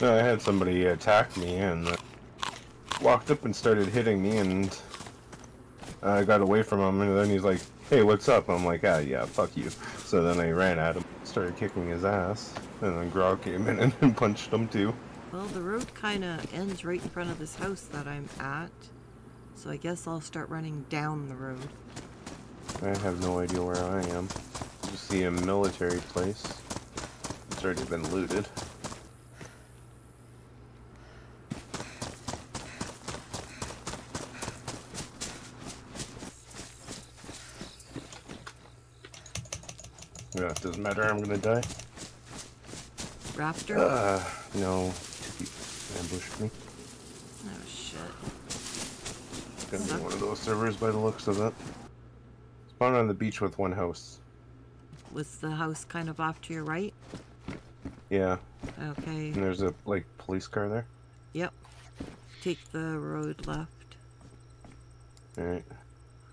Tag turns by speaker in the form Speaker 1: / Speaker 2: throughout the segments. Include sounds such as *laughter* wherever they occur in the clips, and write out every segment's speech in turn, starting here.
Speaker 1: No, I had somebody attack me and uh, walked up and started hitting me, and I got away from him, and then he's like, "Hey, what's up?" I'm like, "Ah, yeah, fuck you." So then I ran at him, started kicking his ass, and then Grog came in *laughs* and punched him too.
Speaker 2: Well, the road kind of ends right in front of this house that I'm at, so I guess I'll start running down the road.
Speaker 1: I have no idea where I am. You see a military place. It's already been looted. Yeah, it doesn't matter, I'm gonna die.
Speaker 2: Raptor?
Speaker 1: Uh, no. He ambushed me.
Speaker 2: oh shit.
Speaker 1: It's gonna be one of those servers by the looks of it. Spawn on the beach with one house.
Speaker 2: Was the house kind of off to your right?
Speaker 1: Yeah,
Speaker 2: Okay.
Speaker 1: and there's a, like, police car there.
Speaker 2: Yep. Take the road left.
Speaker 1: Alright.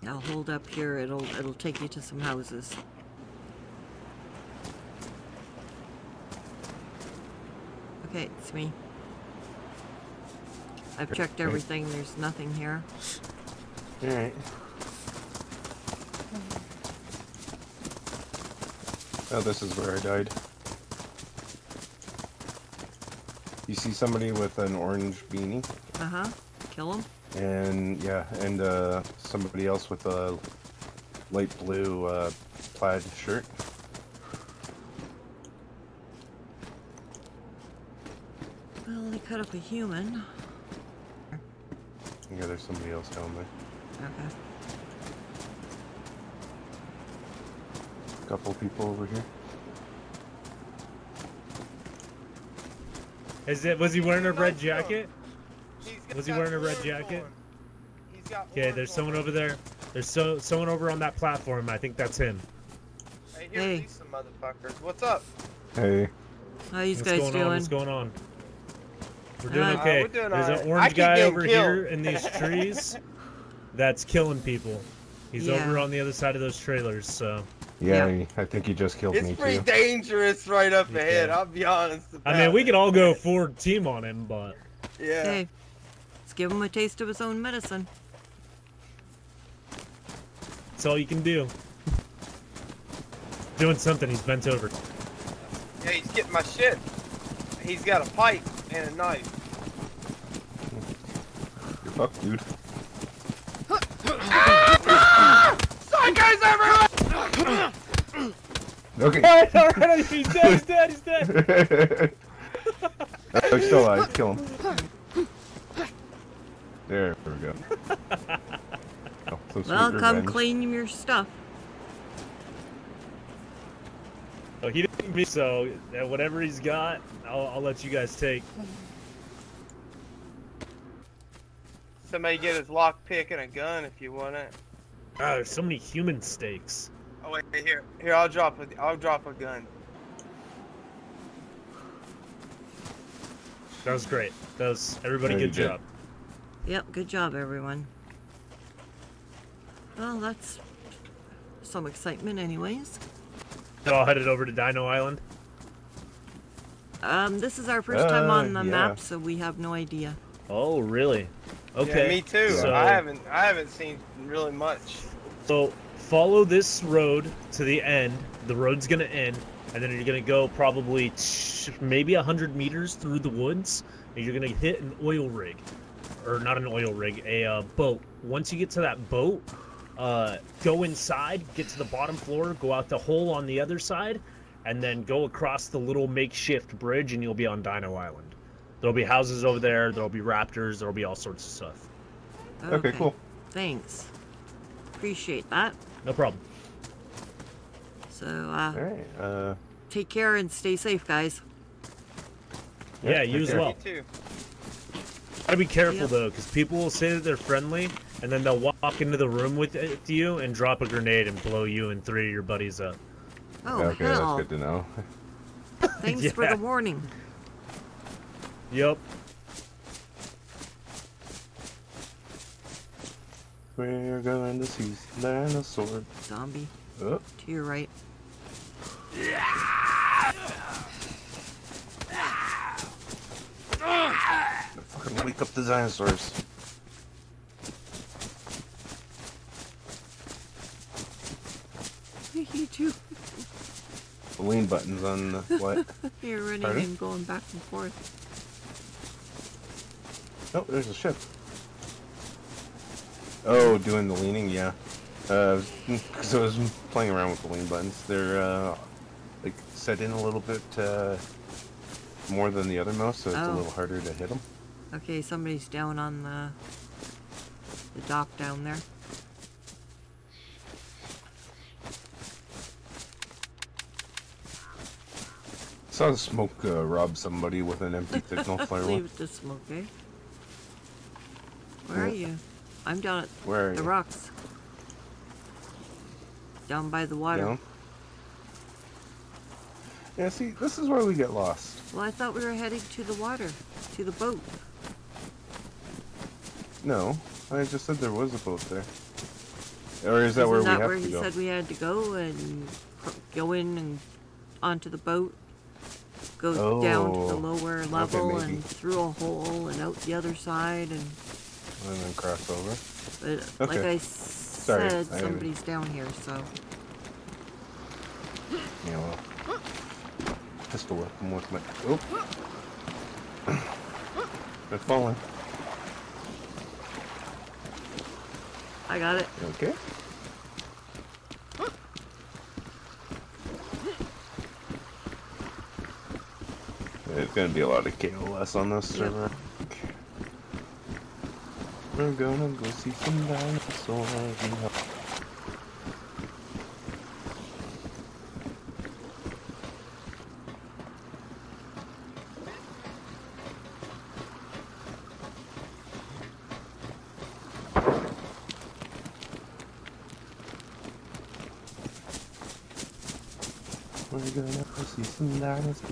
Speaker 2: I'll hold up here. It'll it'll take you to some houses. Okay, it's me. I've checked everything. There's nothing here.
Speaker 1: Alright. Oh, this is where I died. You see somebody with an orange beanie,
Speaker 2: Uh huh. Kill him.
Speaker 1: and yeah, and uh, somebody else with a light blue uh, plaid shirt.
Speaker 2: Well, they cut up a human.
Speaker 1: Yeah, there's somebody else down there.
Speaker 2: Okay.
Speaker 1: Couple people over here.
Speaker 3: Is it? Was he wearing a red jacket? Was he wearing a red jacket?
Speaker 4: on. He's got
Speaker 3: Okay, there's someone over there. There's so someone over on that platform. I think that's him.
Speaker 4: Hey, here,
Speaker 2: Hey.
Speaker 4: some motherfuckers. What's up?
Speaker 1: Hey,
Speaker 2: How you
Speaker 3: What's
Speaker 2: guys
Speaker 3: going
Speaker 2: doing?
Speaker 3: on? What's going on? We're doing
Speaker 2: Uh,
Speaker 3: okay.
Speaker 4: we're doing
Speaker 3: There's
Speaker 4: alright.
Speaker 3: an orange guy over
Speaker 4: killed.
Speaker 3: here in these trees *laughs* that's killing people. He's
Speaker 2: Yeah.
Speaker 3: over on the other side of those trailers. So
Speaker 1: yeah,
Speaker 2: Yeah.
Speaker 1: I think he just killed
Speaker 4: It's
Speaker 1: me
Speaker 4: pretty
Speaker 1: too.
Speaker 4: dangerous right up
Speaker 3: Yeah.
Speaker 4: ahead. I'll be honest.
Speaker 3: I mean, we
Speaker 4: it.
Speaker 3: could all go forward team on him, but
Speaker 4: Yeah.
Speaker 2: Hey, let's give him a taste of his own medicine.
Speaker 3: that's all you can do. Doing something. He's bent over.
Speaker 4: Yeah, he's getting my shit. He's got a pipe and a knife.
Speaker 1: You're fucked, dude.
Speaker 4: Psychos everywhere! *coughs*
Speaker 1: Okay.
Speaker 3: Alright, alright, he's dead. He's dead. He's dead. *laughs*
Speaker 1: oh, he's still alive. Kill him. There we go. *laughs* Oh, some
Speaker 2: Well, come
Speaker 1: revenge.
Speaker 2: claim your stuff.
Speaker 3: Oh, he didn't me, so whatever he's got, I'll, I'll let you guys take.
Speaker 4: Somebody get his lockpick and a gun if you want it.
Speaker 3: Ah, there's so many human steaks.
Speaker 4: Oh wait, here, here. I'll drop a, I'll drop a gun.
Speaker 3: That was great. That was everybody.
Speaker 1: Yeah,
Speaker 3: good
Speaker 1: did.
Speaker 3: job.
Speaker 2: Yep, good job, everyone. Well, that's some excitement, anyways.
Speaker 3: They're all headed over to Dino Island.
Speaker 2: Um, this is our first time on
Speaker 1: Uh,
Speaker 2: the
Speaker 1: yeah.
Speaker 2: map, so we have no idea.
Speaker 3: Oh, really? Okay.
Speaker 4: Yeah, me too.
Speaker 3: So,
Speaker 4: I haven't, I haven't seen really much.
Speaker 3: so follow this road to the end. The road's gonna end, and then you're gonna go probably maybe a hundred meters through the woods, and you're gonna hit an oil rig, or not an oil rig, a uh, boat. Once you get to that boat, uh, go inside, get to the bottom floor, go out the hole on the other side, and then go across the little makeshift bridge, and you'll be on Dino Island. There'll be houses over there. There'll be raptors. There'll be all sorts of stuff.
Speaker 1: Okay, cool.
Speaker 2: Thanks. Appreciate that.
Speaker 3: No problem.
Speaker 2: So, uh,
Speaker 1: Alright, uh,
Speaker 2: take care and stay safe, guys.
Speaker 3: Yeah,
Speaker 1: take
Speaker 3: you as well.
Speaker 4: Me too.
Speaker 3: Gotta be careful
Speaker 2: Yep.
Speaker 3: though, because people will say that they're friendly, and then they'll walk into the room with, with you and drop a grenade and blow you and three of your buddies up.
Speaker 2: Oh,
Speaker 1: okay,
Speaker 2: hell.
Speaker 1: that's good to know. *laughs*
Speaker 2: Thanks for the warning.
Speaker 3: Yep.
Speaker 1: We're going to see dinosaur.
Speaker 2: Zombie,
Speaker 1: Oh,
Speaker 2: to your right.
Speaker 1: Wake up the dinosaurs. *laughs*
Speaker 2: you too.
Speaker 1: The lean buttons on the *laughs* what?
Speaker 2: You're running
Speaker 1: Pardon?
Speaker 2: and going back and forth.
Speaker 1: Oh, there's a ship. Oh, doing the leaning, yeah. Uh, *laughs* because I was playing around with the lean buttons. They're uh, like set in a little bit uh, more than the other mouse, so it's a
Speaker 2: Oh.
Speaker 1: little harder to hit them.
Speaker 2: Okay, somebody's down on the the dock down there.
Speaker 1: Saw the smoke uh, rob somebody with an empty signal *laughs* flare.
Speaker 2: Leave it smoke, eh? Where are you? I'm down at
Speaker 1: Where
Speaker 2: the
Speaker 1: you?
Speaker 2: rocks. Down by the water.
Speaker 1: Down? Yeah, see, this is where we get lost.
Speaker 2: Well, I thought we were heading to the water, to the boat.
Speaker 1: No, I just said there was a boat there. Or is that
Speaker 2: Isn't
Speaker 1: where
Speaker 2: that
Speaker 1: we have
Speaker 2: where
Speaker 1: to
Speaker 2: he
Speaker 1: go?
Speaker 2: said we had to go and go in and onto the boat, go down to the
Speaker 1: Oh,
Speaker 2: lower level
Speaker 1: maybe.
Speaker 2: and through a hole and out the other side and
Speaker 1: And then cross over.
Speaker 2: but like
Speaker 1: Okay. Sorry,
Speaker 2: said,
Speaker 1: I-
Speaker 2: somebody's down here, so
Speaker 1: Yeah, well. Pistol weapon with my. Oh! *coughs* I'm falling.
Speaker 2: I got it.
Speaker 1: Okay? There's gonna be a lot of KOS on this
Speaker 2: Yep.
Speaker 1: server. We're gonna go see some dinosaurs. And- We're gonna go see some dinosaurs.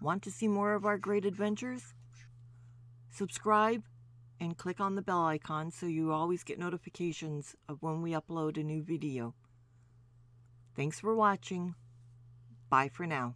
Speaker 2: Want to see more of our great adventures? Subscribe and click on the bell icon so you always get notifications of when we upload a new video. Thanks for watching. Bye for now.